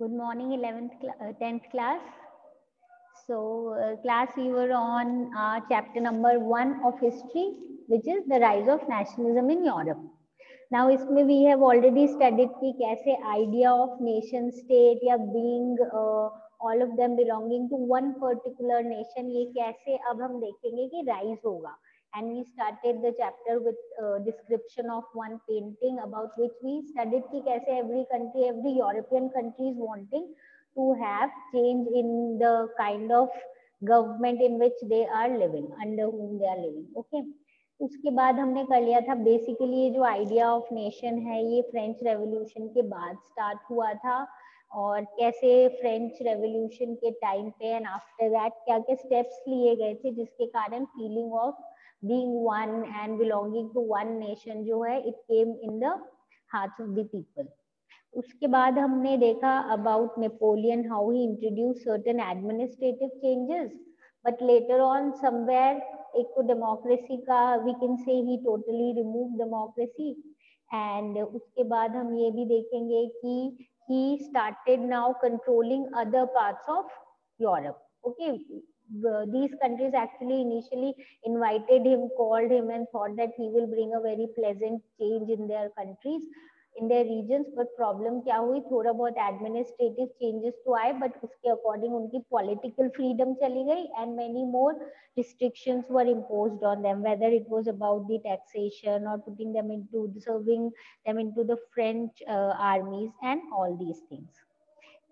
Good morning, 11th, cl uh, 10th class. So, uh, class, we were on uh, chapter number one of history, which is the rise of nationalism in Europe. Now, इसमें we have already studied कि कैसे idea of nation state या being uh, all of them belonging to one particular nation ये कैसे अब हम देखेंगे कि rise होगा. and we started the chapter with uh, description of one painting about which we studied ki kaise every country every european country is wanting to have change in the kind of government in which they are living under whom they are living okay उसके बाद हमने कर लिया था basically ये जो idea of nation है ये फ्रेंच रेवोल्यूशन के बाद स्टार्ट हुआ था और कैसे फ्रेंच रेवोल्यूशन के टाइम पे एंड आफ्टर दैट क्या क्या स्टेप्स लिए गए थे जिसके कारण feeling of being one and belonging to one nation जो है it came in the hearts of the people. उसके बाद हमने देखा about Napoleon how he introduced certain administrative changes but later on somewhere एक तो democracy का we can say he totally removed democracy and उसके बाद हम ये भी देखेंगे कि he started now controlling other parts of Europe. Okay, these countries actually initially invited him, called him, and thought that he will bring a very pleasant change in their countries, in their regions. But problem क्या हुई थोड़ा बहुत administrative changes तो आए, but उसके according उनकी political freedom चली गई, and many more restrictions were imposed on them, whether it was about the taxation or putting them into serving them into the French uh, armies and all these things.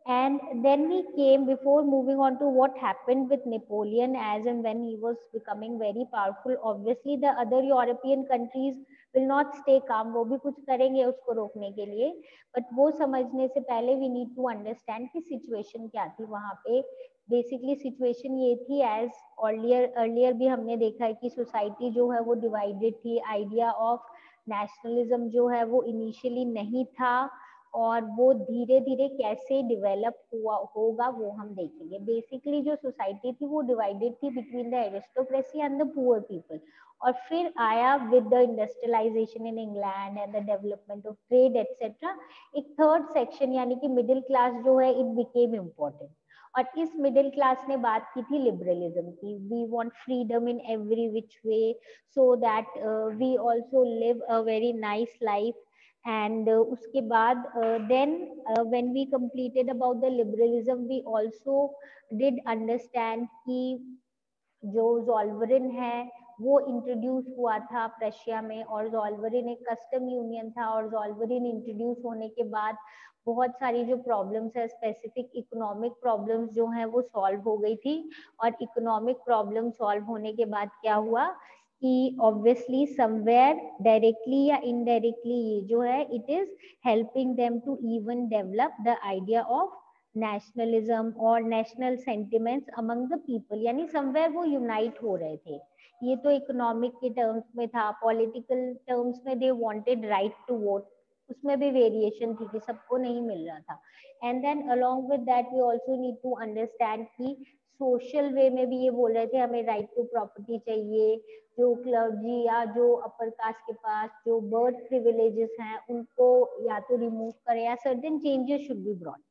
And then we came before moving on to what happened with Napoleon as and when he was becoming very powerful. Obviously, the other European countries will not stay calm. वो भी कुछ करेंगे उसको रोकने के लिए. But वो समझने से पहले we need to understand कि situation क्या थी वहाँ पे. Basically situation ये थी as earlier earlier भी हमने देखा है कि society जो है वो divided थी. Idea of nationalism जो है वो initially नहीं था. और वो धीरे धीरे कैसे डेवलप हुआ, होगा वो हम देखेंगे। बेसिकली जो सोसाइटी थी वो डिवाइडेड थी between the aristocracy and the poor people और फिर आया with the industrialization in England and the development of trade etcetera एक थर्ड सेक्शन यानी कि मिडिल क्लास जो है इट बिकेम इम्पोर्टेंट और इस मिडिल क्लास ने बात की थी लिबरलिज्म की। We want freedom in every which way so that we also live a very nice life and uh, uske baad uh, then uh, when we completed about the liberalism we also did understand कि जो जोल्वरिन है वो introduce हुआ था प्रशिया में और जोल्वरिन एक custom union था और जोल्वरिन इंट्रोड्यूस होने के बाद बहुत सारी जो प्रॉब्लम्स है स्पेसिफिक इकोनॉमिक प्रॉब्लम्स जो हैं वो सॉल्व हो गई थी। और इकोनॉमिक प्रॉब्लम सॉल्व होने के बाद क्या हुआ? कि ऑब्वियसली समवेयर डायरेक्टली या इनडायरेक्टली ये जो है it is helping them to even develop the idea of nationalism और national sentiments among the people यानी समवेयर वो यूनाइट हो रहे थे। ये तो इकोनॉमिक के टर्म्स में था पॉलिटिकल टर्म्स में they wanted right to vote उसमें भी वेरिएशन थी कि सबको नहीं मिल रहा था। And then along with that we also need to understand कि सोशल वे में भी ये बोल रहे थे, हमें राइट टू प्रॉपर्टी चाहिए, जो क्लर्जी या जो अपर कास्ट के पास जो बर्थ प्रिविलेजेस हैं, उनको या तो रिमूव करें या certain changes should be broad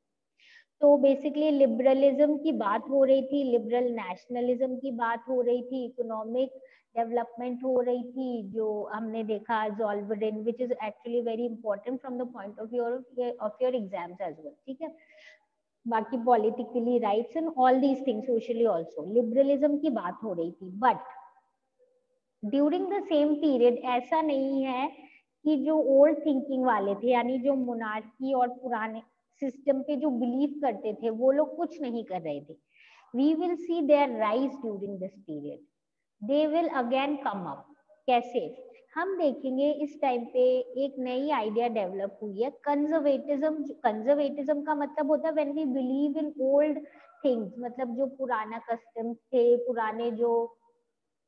तो बेसिकली लिबरलिज्म की बात हो रही थी लिबरल नेशनलिज्म की बात हो रही थी इकोनॉमिक डेवलपमेंट हो रही थी, जो हमने देखा Zollverein which is actually very important from the point of your of your exams as well ठीक है? बाकी politically rights and all these things socially also liberalism की बात हो रही थी but during the same period ऐसा नहीं है कि जो ओल्ड थिंकिंग वाले थे, यानी जो मोनार्की और पुराने सिस्टम पे जो बिलीव करते थे, वो लोग कुछ नहीं कर रहे थे। We will see their rise during this period they will again come up कैसे? हम देखेंगे इस टाइम पे एक नई आइडिया डेवलप हुई है। कंजर्वेटिज्म कंजर्वेटिज्म का मतलब होता है when we believe in old things मतलब जो पुराना कस्टम थे, पुराने जो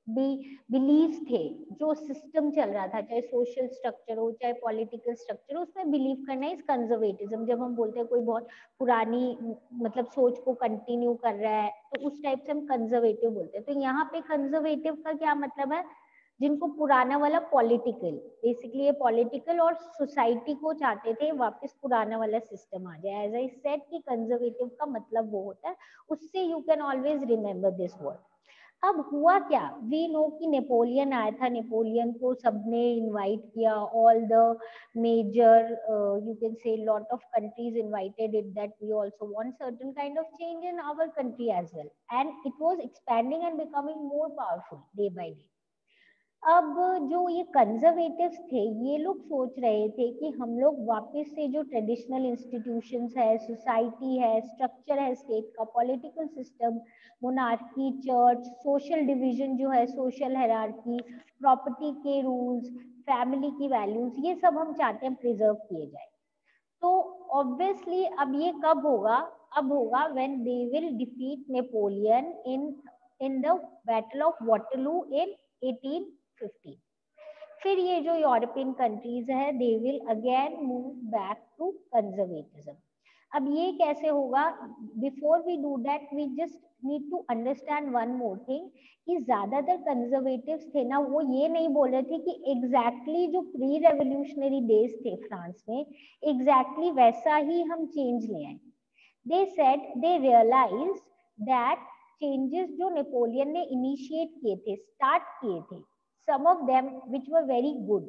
भी बिलीव थे, जो सिस्टम चल रहा था, चाहे सोशल स्ट्रक्चर हो, चाहे पॉलिटिकल स्ट्रक्चर हो, उसमें बिलीव करना इज़ कंजर्वेटिज्म जब हम बोलते हैं कोई बहुत पुरानी मतलब सोच को कंटिन्यू कर रहा है तो उस टाइप से हम कंजर्वेटिव बोलते हैं। तो यहाँ पे कंजर्वेटिव का क्या मतलब है? जिनको पुराना वाला पॉलिटिकल बेसिकली ये पॉलिटिकल और सोसाइटी को चाहते थे, वापस पुराना वाला सिस्टम आ जाए। एज आई सेड कि कंजर्वेटिव का मतलब वो होता है, उससे you can always remember this word अब हुआ क्या? वी नो कि नेपोलियन आया था नेपोलियन को सबने इनवाइट किया all the major you can say lot of countries invited it that we also want certain kind of change in our country as well and it was expanding and becoming more powerful day by day अब जो ये conservatives थे, ये लोग सोच रहे थे कि हम लोग वापस से जो ट्रेडिशनल इंस्टीट्यूशंस है सोसाइटी है स्ट्रक्चर है स्टेट का political system monarchy church social division जो है सोशल हेरारकी प्रॉपर्टी के रूल्स फैमिली की वैल्यूज़ ये सब हम चाहते हैं प्रिजर्व किए जाए। तो ऑब्वियसली अब ये कब होगा? अब होगा when they will defeat Napoleon in in the battle of Waterloo in 18 50 फिर ये जो यूरोपियन कंट्रीज़ है they will again move back to conservatism अब ये कैसे होगा? Before we do that we just need to understand one more thing कि ज़्यादातर कंजर्वेटिव्स थे ना, वो ये नहीं बोल रहे थे कि एग्जैक्टली exactly जो प्री रेवोल्यूशनरी डेज़ थे फ्रांस में एग्जैक्टली exactly वैसा ही हम चेंज ले आए। They set they realise that changes जो नेपोलियन ने इनिशिएट किए थे स्टार्ट किए थे some of them which were very good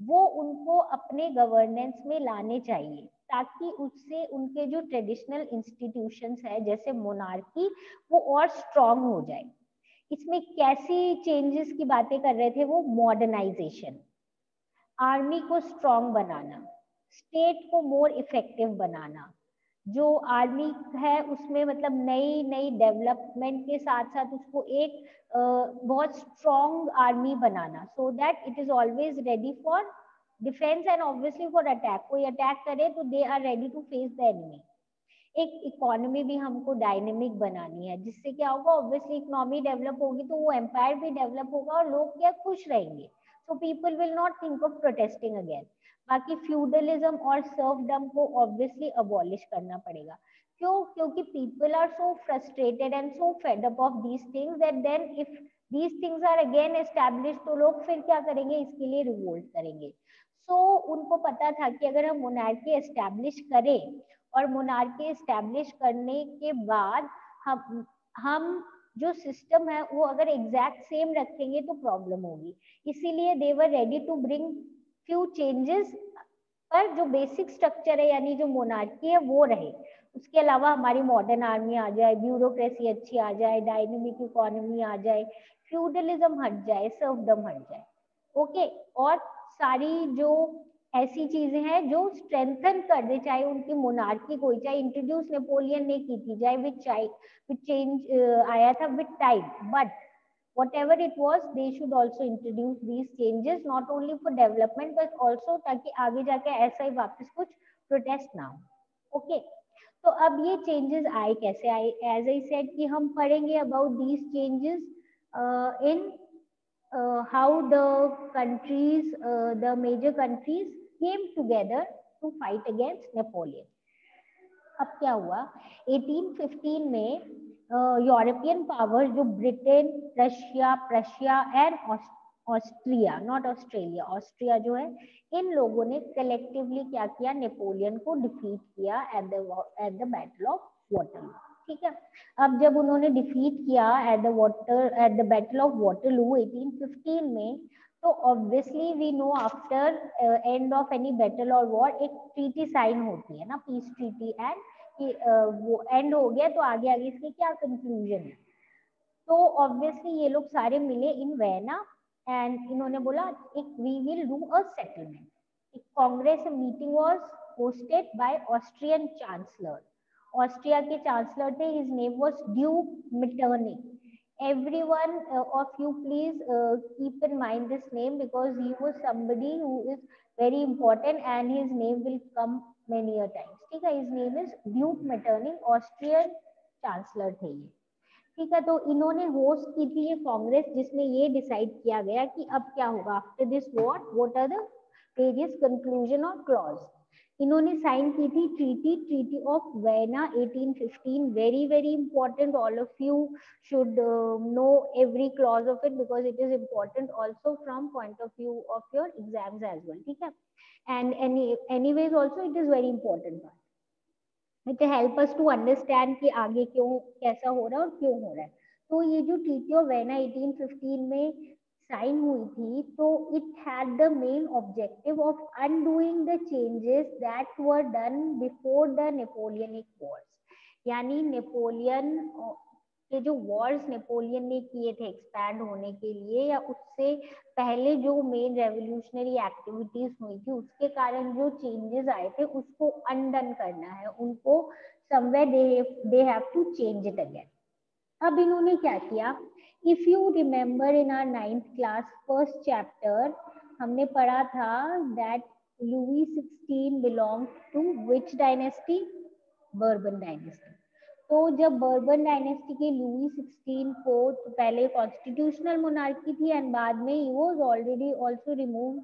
वो उनको अपने गवर्नेंस में लाने चाहिए, ताकि उससे उनके जो ट्रेडिशनल इंस्टीट्यूशंस है, जैसे मोनार्की वो और स्ट्रॉन्ग हो जाए। इसमें कैसी चेंजेस की बातें कर रहे थे वो? मॉडर्नाइजेशन आर्मी को स्ट्रॉन्ग बनाना स्टेट को मोर इफ़ेक्टिव बनाना जो आर्मी है, उसमें मतलब नई नई डेवलपमेंट के साथ साथ उसको एक बहुत strong army banana. So that it is always ready for defence and obviously for attack कोई अटैक करे तो they are ready to face the enemy एक इकोनॉमी भी हमको डायनेमिक बनानी है, जिससे क्या होगा ऑब्वियसली इकोनॉमी डेवलप होगी तो वो एम्पायर भी डेवलप होगा और लोग क्या खुश रहेंगे। So people will not think of protesting again बाकी फ्यूडलिज्म और सर्फडम को ऑब्वियसली अबॉलिश करना पड़ेगा। क्यों? क्योंकि people are so frustrated and so fed up of these things that then if these things are again established तो लोग फिर क्या करेंगे? इसके लिए रिवोल्ट करेंगे। सो so, उनको पता था कि अगर हम मोनार्की एस्टेब्लिश करें और मोनार्की एस्टेब्लिश करने के बाद हम हम जो सिस्टम है वो अगर एग्जैक्ट सेम रखेंगे तो प्रॉब्लम होगी। इसीलिए they were ready to bring few changes पर जो बेसिक स्ट्रक्चर है, यानी जो मोनार्की है, वो रहे। उसके अलावा हमारी मॉडर्न आर्मी आ जाए ब्यूरोक्रेसी अच्छी आ जाए डायनेमिक इकोनॉमी आ जाए फ्यूडलिज्म हट जाए सर्फडम हट जाए। ओके और सारी जो ऐसी चीज़ें हैं, जो स्ट्रेंथन कर दे, चाहे उनकी मोनार्की कोई, चाहे इंट्रोड्यूस नेपोलियन ने की थी, चाहे विद विथ विथ चेंज आया था with time but whatever it was, they should also introduce these changes, not only for development, but also ताकि आगे जाके ऐसा ही वापस कुछ प्रोटेस्ट ना हो। Okay okay. तो अब ये चेंजेस आए कैसे आए? एज आई सेड कि हम पढ़ेंगे about these changes in how the countries the major countries came together to fight against Napoleon अब क्या हुआ? 1815 में यूरोपियन पावर जो Britain Russia Prussia and Austria not Australia Austria जो है, इन लोगों ने कलेक्टिवली क्या किया? नेपोलियन को डिफीट किया at the at the battle of Waterloo ठीक है? अब जब उन्होंने डिफीट किया at the water at the battle of Waterloo 1815 में तो obviously we know after end of any battle और वॉर एक ट्रीटी साइन होती है ना पीस ट्रीटी एंड कि वो एंड हो गया तो आगे आगे इसके क्या कंक्लूजन है? तो ऑब्वियसली ये लोग सारे मिले इन वेना एंड इन्होंने बोला एक we will do a settlement एक congress meeting was hosted by Austrian chancellor Austria के चांसलर थे his name was duke Metternich uh, of you please uh, keep in mind this name because he was somebody who is very important and his name will come many a times. ठीक है his name is duke metternich austrian chancellor थे ये। ठीक है तो इन्होंने host की थी ये कांग्रेस जिसमें ये डिसाइड किया गया कि अब क्या होगा? After this war what are the conclusion और क्लॉज इन्होंने साइन की थी treaty treaty of Vienna 1815 very very important all of you should know every clause of it because it is important also from point of view of your exams as well ठीक है? And any any ways also it is very important part it help us to understand कि आगे क्यों, कैसा हो रहा है और क्यों हो रहा है। तो ये जो टीटीओ वेना 1815 में साइन हुई थी तो it had the main objective of undoing the changes that were done before the Napoleonic wars यानी नेपोलियन के जो वॉर्स नेपोलियन ने किए थे एक्सपैंड होने के लिए या उससे पहले जो मेन रेवोल्यूशनरी एक्टिविटीज़ हुई थी, उसके कारण जो चेंजेस आए थे, उसको अनडन करना है। उनको somewhere they they have to change it again अब इन्होंने क्या किया? If you remember in our ninth class first chapter हमने पढ़ा था that Louis sixteen belong to which dynasty Bourbon dynasty तो जब बर्बन डायनेस्टी के लुई सिक्सटीन को तो पहले कॉन्स्टिट्यूशनल मोनार्की थी एंड बाद में ही was already also remove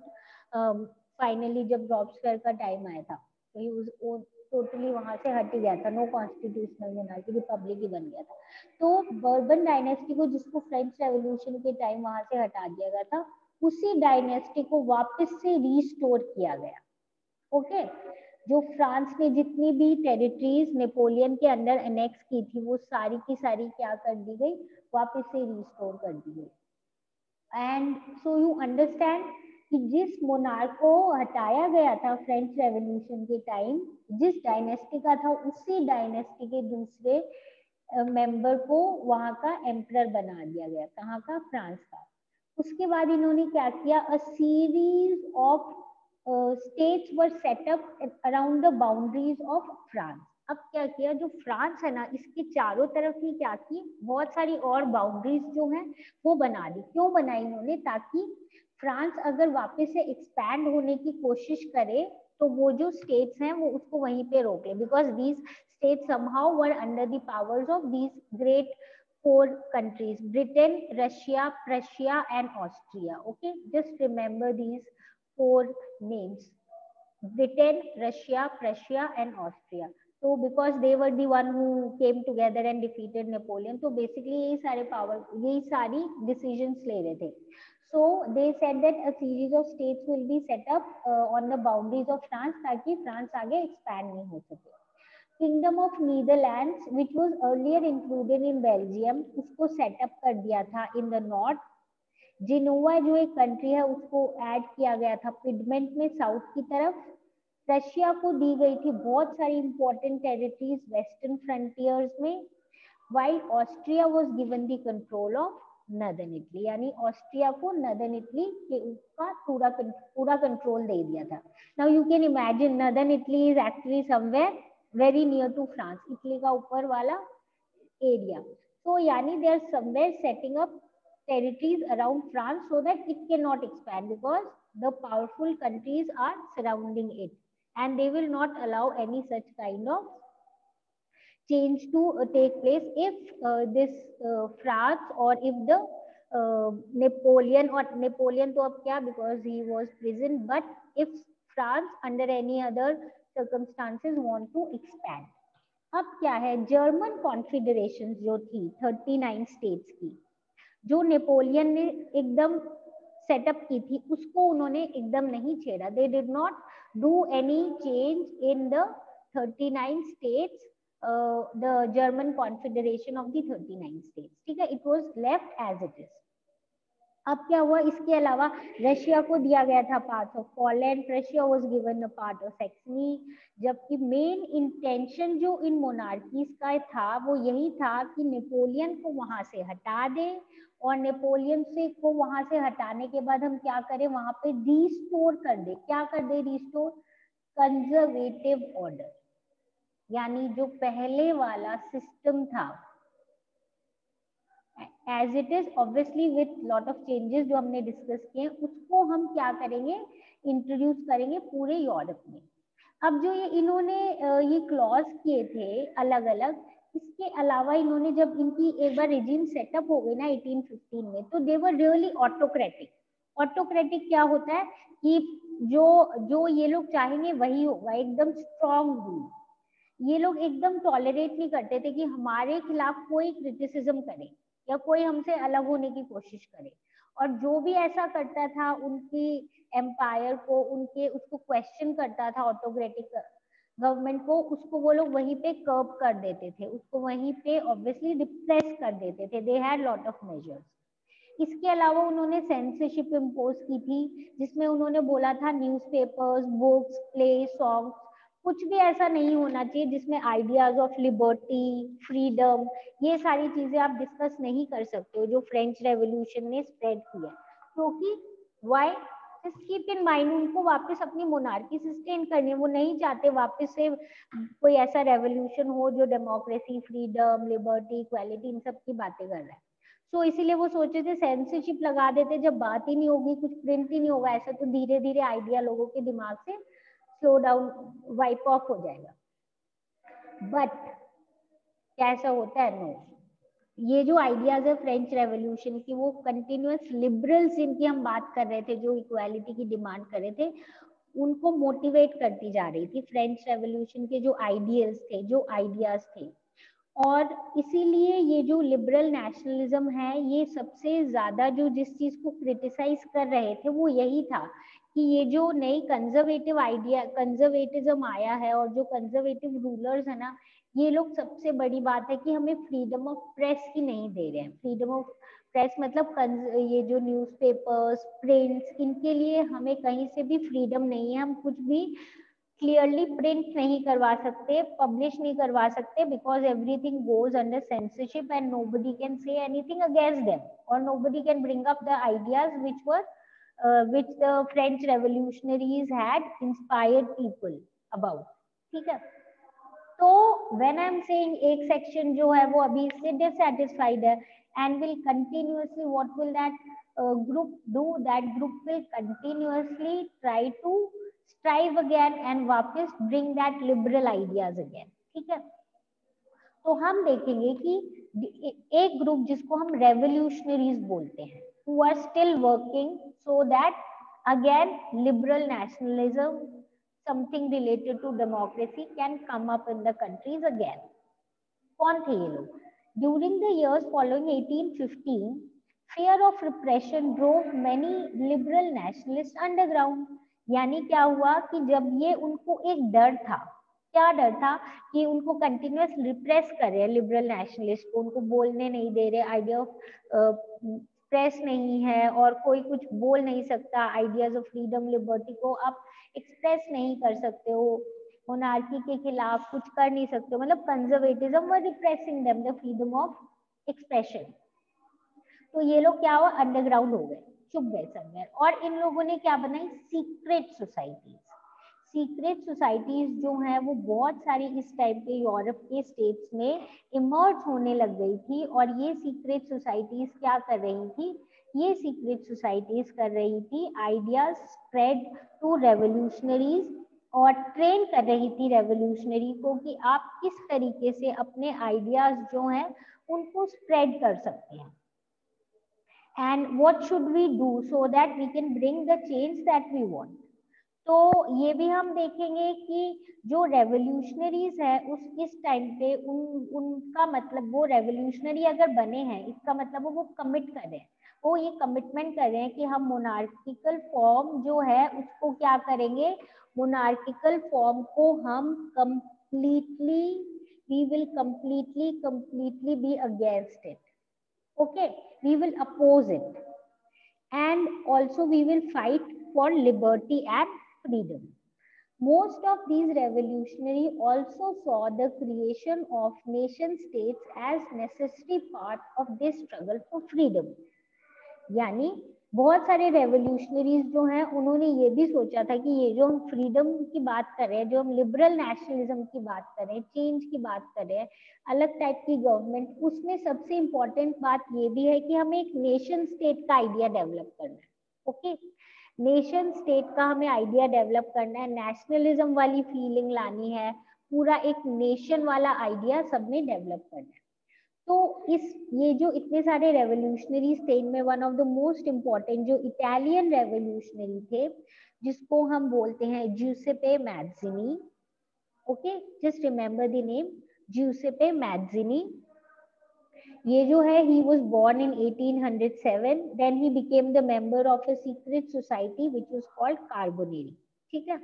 finally जब रॉब्सफेयर का टाइम आया था। तो ही टोटली वहाँ से हट गया था। नो कॉन्स्टिट्यूशनल मोनार्की रिपब्लिक ही बन गया था। तो बर्बन डायनेस्टी को जिसको फ्रेंच रेवोल्यूशन के टाइम वहाँ से हटा दिया गया था, उसी डायनेस्टी को वापस से रिस्टोर किया गया। ओके जो फ्रांस ने जितनी भी टेरिटरीज नेपोलियन के अंदर एनेक्स की थी, वो सारी की सारी क्या कर दी गई? वापस से रिस्टोर कर दी गई। एंड सो यू अंडरस्टैंड कि जिस मोनार्क को हटाया गया था फ्रेंच रेवोल्यूशन के टाइम जिस डायनेस्टी का था, उसी डायनेस्टी के दूसरे मेंबर को वहाँ का एम्पर बना दिया गया। कहाँ का? फ्रांस का। उसके बाद इन्होंने क्या किया? A series of states were set up around the boundaries of France अब क्या किया? जो फ्रांस है ना, इसके चारों तरफ़ ही क्या की? बहुत सारी और बाउंड्रीज जो हैं, वो बना दी। क्यों बनाई इन्होंने? ताकि फ्रांस अगर वापस से एक्सपैंड होने की कोशिश करे तो वो जो स्टेट्स हैं, वो उसको वहीं पे रोक। ले because these state somehow were under the powers of these great four countries Britain Russia Prussia and Austria okay just remember these four names Britain Russia Prussia and Austria तो because they were the one who came together and defeated Napoleon तो basically यही सारे power यही सारी decisions ले रहे थे So they said that a series of states will be set up uh, on the boundaries of France ताकि France आगे expand नहीं हो सके Kingdom of Netherlands which was earlier included in Belgium उसको set up कर दिया था in the north Gennova जो एक कंट्री है, उसको ऐड किया गया था। पिडमेंट में साउथ की तरफ़ रशिया को दी गई थी बहुत सारी इंपॉर्टेंट टेरिटरीज वेस्टर्न फ्रंटियर्स में while Austria was given the control of northern Italy यानी ऑस्ट्रिया को नदन इटली के का पूरा पूरा कंट्रोल दे दिया था। Now you can imagine northern Italy is actually somewhere very near to France Italy का ऊपर वाला एरिया तो यानी they are somewhere setting up territories around France so that it cannot expand because the powerful countries are surrounding it and they will not allow any such kind of change to uh, take place if uh, this uh, France or if the uh, Napoleon or Napoleon to ab kya because he was present but if France under any other circumstances want to expand अब क्या है German कॉन्फिडरेशन जो थी 39 states की जो Napoleon ने एकदम setup की थी, उसको उन्होंने एकदम नहीं छेड़ा। They did not do any change in the 39 states the German confederation of the 39 states ठीक है? It was left as it is अब क्या हुआ? इसके अलावा रशिया को दिया गया था part of Poland Russia was given a part of Saxony जबकि मेन इंटेंशन जो इन मोनार्कीज का था, वो यही था कि नेपोलियन को वहाँ से हटा दे और नेपोलियन से को वहाँ से हटाने के बाद हम क्या करें? वहाँ पे रिस्टोर कर दे। क्या कर दे? रिस्टोर कंजर्वेटिव ऑर्डर यानी जो पहले वाला सिस्टम था as it is obviously with lot of changes जो हमने डिस्कस किए उसको हम क्या करेंगे? इंट्रोड्यूस करेंगे पूरे यूरोप में। अब जो ये इन्होंने ये क्लॉज किए थे अलग अलग इसके अलावा इन्होंने जब इनकी एक बार रिजीम सेटअप हो गई ना 1815 में तो they were really autocratic autocratic क्या होता है? कि जो जो ये लोग चाहेंगे वही होगा, एकदम स्ट्रॉन्ग रूल ये लोग एकदम टॉलरेट नहीं करते थे कि हमारे खिलाफ कोई क्रिटिसिज्म करे या कोई हमसे अलग होने की कोशिश करे। और जो भी ऐसा करता था, उनकी एम्पायर को, उनके, उसको क्वेश्चन करता था ऑटोक्रेटिक गवर्नमेंट को उसको वो लोग वहीं पे कर्ब कर देते थे, उसको वहीं पे ऑब्वियसली रिप्रेस कर देते थे। They had lot of measures इसके अलावा उन्होंने सेंसरशिप इम्पोज की थी, जिसमें उन्होंने बोला था न्यूज़पेपर्स बुक्स प्ले सॉन्ग्स कुछ भी ऐसा नहीं होना चाहिए जिसमें आइडियाज़ ऑफ़ लिबर्टी फ्रीडम ये सारी चीज़ें आप डिस्कस नहीं कर सकते हो, जो फ्रेंच रेवोल्यूशन ने स्प्रेड किया। क्योंकि वाई कीप इन माइंड उनको वापस अपनी मोनार्की सस्टेन करनी है वो नहीं चाहते वापस से कोई ऐसा रेवोल्यूशन हो जो डेमोक्रेसी फ्रीडम लिबर्टी इक्वालिटी इन सब की बातें कर रहा है। सो so, इसीलिए वो सोचे थे सेंसरशिप लगा देते जब बात ही नहीं होगी कुछ प्रिंट ही नहीं होगा ऐसा तो धीरे धीरे आइडिया लोगों के दिमाग से स्लो डाउन वाइप ऑफ़ हो जाएगा। बट कैसा होता है नो ये जो आइडियाज़ है फ्रेंच रेवोल्यूशन की, वो कंटिन्यूस लिबरल्स जिनकी हम बात कर रहे थे, जो इक्वालिटी की डिमांड कर रहे थे, उनको मोटिवेट करती जा रही थी फ्रेंच रेवोल्यूशन के जो आइडियल्स थे, जो आइडियाज़ थे। और इसीलिए ये जो लिबरल नेशनलिज्म है, ये सबसे ज़्यादा जो जिस चीज़ को क्रिटिसाइज कर रहे थे, वो यही था कि ये जो नई कंजर्वेटिव आइडिया कंजर्वेटिज्म आया है और जो कंजर्वेटिव रूलर्स है ना ये लोग सबसे बड़ी बात है कि हमें फ्रीडम ऑफ़ प्रेस ही नहीं दे रहे हैं। फ्रीडम ऑफ़ प्रेस मतलब ये जो न्यूज़पेपर्स प्रिंट्स इनके लिए हमें कहीं से भी फ्रीडम नहीं है। हम कुछ भी क्लियरली प्रिंट नहीं करवा सकते पब्लिश नहीं करवा सकते because everything goes under censorship and nobody can say anything against them और nobody can bring up the ideas which were which the French revolutionaries had inspired people about ठीक है? तो व्हेन आई एम सेइंग एक section जो है, वो अभी इससे डिससेटिस्फाइड है and will continuously what will that group do that group will continuously try to strive again and वापस bring that liberal ideas again ठीक है? तो हम देखेंगे कि एक ग्रुप जिसको हम रेवोल्यूशनरीज बोलते हैं who are still working so that again liberal nationalism something related to democracy can come up in the countries again कौन थे ये लोग? During the years following 1815 fear of repression drove many liberal nationalists underground. यानी क्या हुआ कि जब ये उनको एक डर था, क्या डर था कि उनको कंटिन्यूस रिप्रेस कर रहे हैं लिबरल नेशनलिस्ट को, उनको बोलने नहीं दे रहे आइडिया ऑफ़ प्रेस नहीं है और कोई कुछ बोल नहीं सकता आइडियाज़ ऑफ़ फ्रीडम लिबर्टी को आप एक्सप्रेस नहीं कर सकते हो। मोनार्की के खिलाफ कुछ कर नहीं सकते मतलब कंजर्वेटिज्म व repressing them the freedom of expression तो ये लोग क्या हुआ? अंडरग्राउंड हो गए, चुप गए समवेयर और इन लोगों ने क्या बनाई? सीक्रेट सोसाइटीज सीक्रेट सोसाइटीज जो है, वो बहुत सारी इस टाइप के यूरोप के स्टेट्स में इमर्ज होने लग गई थी। और ये सीक्रेट सोसाइटीज क्या कर रही थी? ये सीक्रेट सोसाइटीज कर रही थी आइडियाज़ स्प्रेड टू रेवोल्यूशनरीज और ट्रेन कर रही थी रेवोल्यूशनरी को कि आप किस तरीके से अपने आइडियाज़ जो हैं, उनको स्प्रेड कर सकते हैं। And what should we do so that we can bring the change that we want? तो ये भी हम देखेंगे कि जो रेवोल्यूशनरीज है, उस, इस टाइम पे उन, उनका मतलब वो रेवोल्यूशनरी अगर बने हैं, इसका मतलब वो कमिट कर को ये कमिटमेंट कर रहे हैं कि हम मोनार्किकल फॉर्म जो है, उसको क्या करेंगे? मोनार्किकल फॉर्म को हम completely we will completely completely be against it okay we will oppose it and also we will fight for liberty and freedom most of these revolutionary also saw the creation of nation states as necessary part of this struggle for freedom. Yani बहुत सारे revolutionaries जो हैं, उन्होंने ये भी सोचा था कि ये जो हम फ्रीडम की बात कर रहे हैं, जो हम लिबरल नेशनलिज्म की बात कर रहे हैं चेंज की बात कर रहे हैं, अलग टाइप की गवर्नमेंट उसमें सबसे इम्पोर्टेंट बात ये भी है कि हमें एक नेशन स्टेट का आइडिया डेवलप करना है ओके नेशन स्टेट का हमें आइडिया डेवलप करना है नेशनलिज्म वाली फीलिंग लानी है, पूरा एक नेशन वाला आइडिया सब में डेवलप करना है। इस, ये जो इतने सारे रेवोल्यूशनरी थे, इनमें one of the most important जो इटालियन रेवोल्यूशनरी थे, जिसको हम बोलते हैं Giuseppe Mazzini okay just remember the name Giuseppe Mazzini ये जो है he was born in 1807 then he became the member of a secret society which was called Carbonari ठीक है?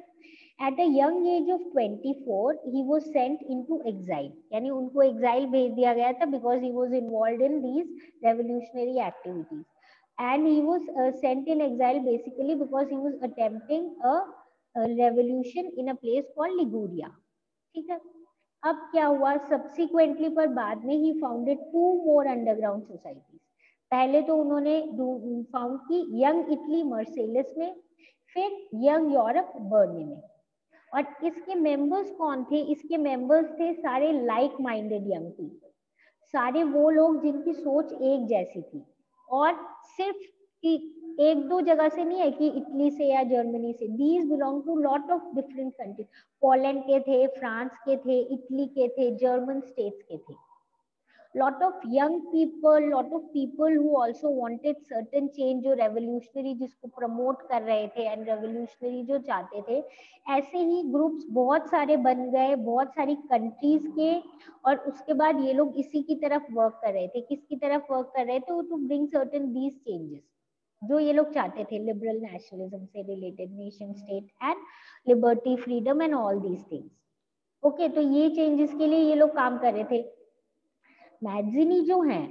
At a young age of 24 he was sent into exile यानी उनको exile भेज दिया गया था because he was involve in these revolutionary activities and he was uh, sent in exile basically because he was attempting a, a revolution in a place. ठीक है? अब क्या हुआ? सब्सिक्वेंटली पर बाद में he founded two more underground societies पहले तो उन्होंने फाउंड की यंग इटली मर्सेलस में फिर यंग यूरोप बर्ने में। और इसके मेंबर्स कौन थे? इसके मेंबर्स थे सारे लाइक माइंडेड यंग पीपल सारे वो लोग जिनकी सोच एक जैसी थी। और सिर्फ़ एक दो जगह से नहीं है कि इटली से या जर्मनी से। These belong to lot of different countries Poland के थे फ्रांस के थे, इटली के थे जर्मन स्टेट्स के थे। Lot of young people lot of people who also wanted certain change जो revolutionary जिसको promote कर रहे थे and revolutionary जो चाहते थे ऐसे ही groups बहुत सारे बन गए बहुत सारी countries के और उसके बाद ये लोग इसी की तरफ़ work कर रहे थे किसकी तरफ़ work कर रहे थे to bring certain these changes जो ये लोग चाहते थे लिबरल नेशनलिज्म से related nation state and liberty freedom and all these things okay तो ये चेंजेस के लिए ये लोग काम कर रहे थे मैगजिनी जो हैं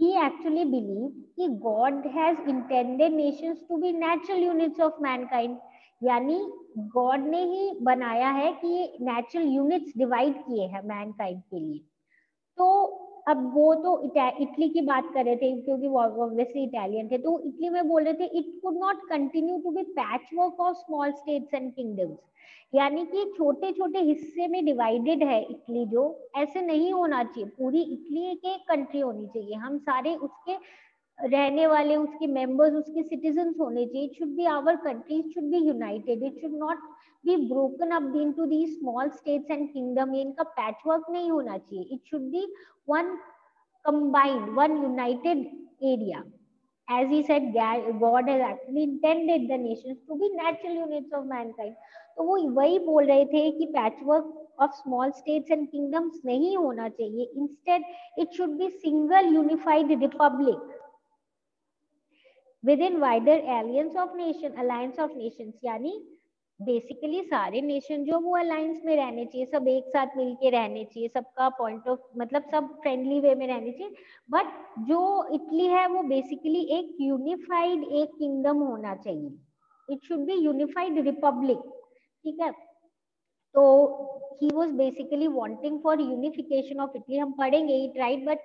he actually believed कि God has intended nations to be natural units of mankind यानी गॉड ने ही बनाया है कि ये नेचुरल यूनिट्स डिवाइड किए हैं मैनकाइंड के लिए तो अब वो तो इटली की बात कर रहे थे, क्योंकि वो ऑब्वियसली इटालियन थे तो इटली में बोल रहे थे it could not continue to be patch work of small states and kingdoms यानी कि छोटे छोटे हिस्से में डिवाइडेड है इटली जो, ऐसे नहीं होना चाहिए। पूरी इटली एक एक कंट्री होनी चाहिए। हम सारे उसके रहने वाले, उसके मेंबर्स उसके सिटीजन होने चाहिए। It should be our country should be united it should not be broken up to the small states and kingdom इनका पैच वर्क नहीं होना चाहिए। It should be one combined, one united area. As he said god has actually intended the nations to be natural units of mankind. तो वो वही बोल रहे थे कि patchwork of small states and kingdoms नहीं होना चाहिए। Instead it should be single unified republic within wider alliance of nation alliance of nations यानी बेसिकली सारे नेशन जो वो अलायंस में रहने चाहिए, सब एक साथ मिलके रहने चाहिए, सबका पॉइंट ऑफ़ मतलब सब फ्रेंडली वे में रहने चाहिए। बट जो इटली है, वो बेसिकली एक यूनिफाइड एक किंगडम होना चाहिए। It should be unified republic ठीक है? तो he was basically wanting for unification of Italy हम पढ़ेंगे ही ट्राइड बट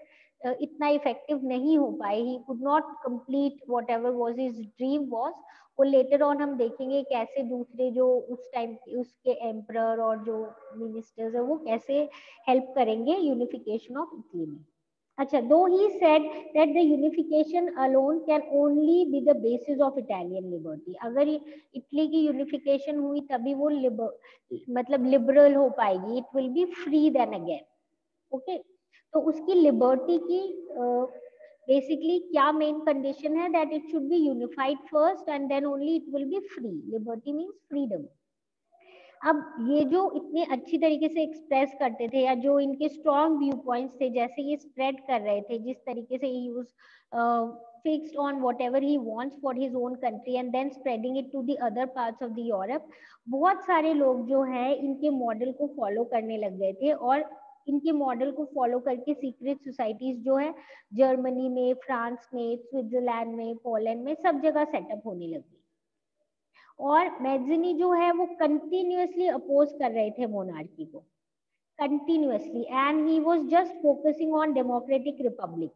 इतना इफ़ेक्टिव नहीं हो पाए। He could not complete what ever was his dream was वो लेटर ऑन हम देखेंगे कैसे दूसरे जो उस टाइम उसके एम्पर और जो मिनिस्टर्स है, वो कैसे हेल्प करेंगे यूनिफिकेशन ऑफ़ इटली में। अच्छा दो he said that the unification alone can only be the basis of Italian liberty अगर इटली की यूनिफिकेशन हुई, तभी वो लिबर मतलब लिबरल हो पाएगी। It will be free then again okay तो उसकी लिबर्टी की बेसिकली uh, क्या मेन कंडीशन है? That it should be unified first and then only it will be free liberty means freedom अब ये जो इतने अच्छी तरीके से एक्सप्रेस करते थे या जो इनके स्ट्रॉन्ग व्यू पॉइंट्स थे जैसे ये स्प्रेड कर रहे थे जिस तरीके से use on what ever he wants for his own country and then spreading it to the other parts of the Europe बहुत सारे लोग जो है इनके मॉडल को फॉलो करने लग गए थे और इनके मॉडल को फॉलो करके सीक्रेट सोसाइटीज जो है जर्मनी में फ्रांस में स्विट्जरलैंड में पोलैंड में सब जगह सेटअप होने लगी और मैगजिनी जो है, वो कंटिन्यूसली अपोज कर रहे थे मोनार्की को। Continuously and he was just focusing on democratic republic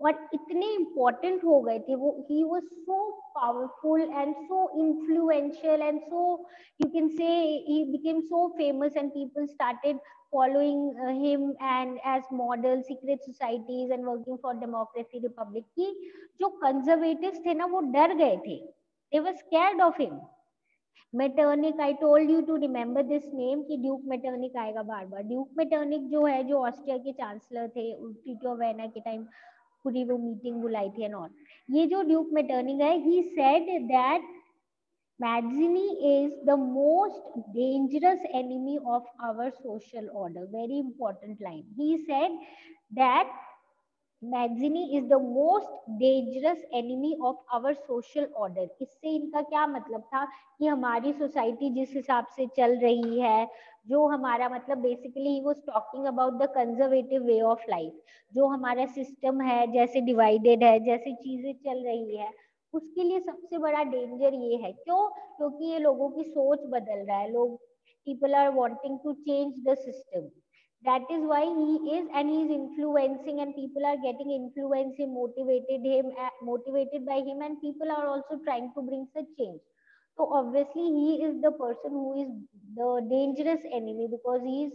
और इतने इंपॉर्टेंट हो गए थे वो। He was so powerful and so influential and so you can say he became so famous and people started following uh, him and as model secret societies and working for democracy republic ki jo conservatives the na wo dar gaye the they were scared of him Metternich I told you to remember this name कि Duke Metternich आएगा बार बार Duke Metternich जो है जो Austria के chancellor थे treaty of Vienna के time पूरी वो मीटिंग बुलाई थी एंड ऑल ये जो ड्यूक मेटर्निक है he said that Mazzini is the most dangerous enemy of our social order. Very important line. He said that Mazzini is the most dangerous enemy of our social order इससे इनका क्या मतलब था कि हमारी society जिस हिसाब से चल रही है, जो हमारा मतलब basically was talking about the conservative way of life जो हमारा सिस्टम है, जैसे डिवाइडेड है, जैसे चीज़ें चल रही है उसके लिए सबसे बड़ा डेंजर ये है क्यों क्योंकि ये लोगों की सोच बदल रहा है लोग people are wanting to change the system that is why he is and he is influencing and people are getting influenced him motivated him uh, motivated by him and people are also trying to bring such change so obviously he is the person who is the dangerous enemy because he is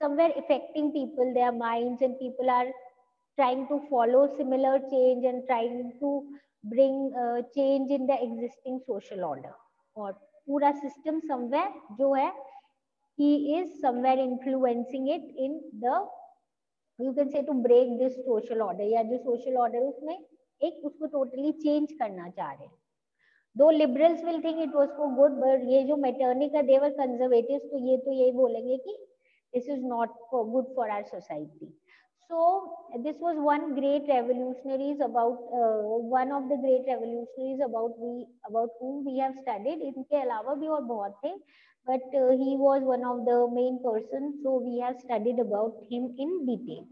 somewhere affecting people their minds and people are trying to follow similar change and trying to bring uh, change in the existing social order और पूरा system somewhere जो है he is somewhere influencing it in the you can say to break this social order या जो social order उसमें एक उसको totally change करना चाह रहे हैं दो liberals will think it was for good but ये जो Metternich का they were conservatives तो ये तो यही बोलेंगे कि is not for good for our society so this was one great revolutionaries about uh, one of the great revolutionaries about we about whom we have studied इनके अलावा भी और बहुत थे but uh, he was one of the main persons. So we have studied about him in detail.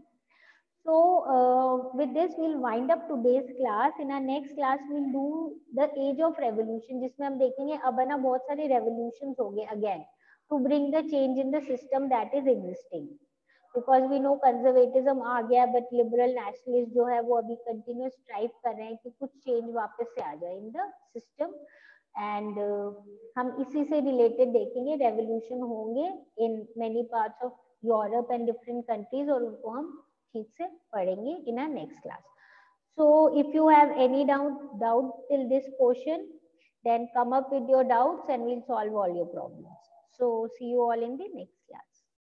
So uh, with this, we'll wind up today's class. In our next class, we'll do the age of revolution, जिसमें हम देखेंगे अब ना बहुत सारे revolutions हो गए again to bring the change in the system that is existing. Because we know conservatism आ गया बट लिबरल नेशनलिस्ट जो है, वो अभी कंटिन्यूस ट्राइव कर रहे हैं कि कुछ चेंज वापस से आ जाए इन द सिस्टम एंड हम इसी से रिलेटेड देखेंगे रेवोल्यूशन होंगे in many part of Europe and different countries और उनको हम ठीक से पढ़ेंगे in our next class so if you have any doubt doubt till this portion then come up with your doubts and we'll solve all your problem so see you all in the next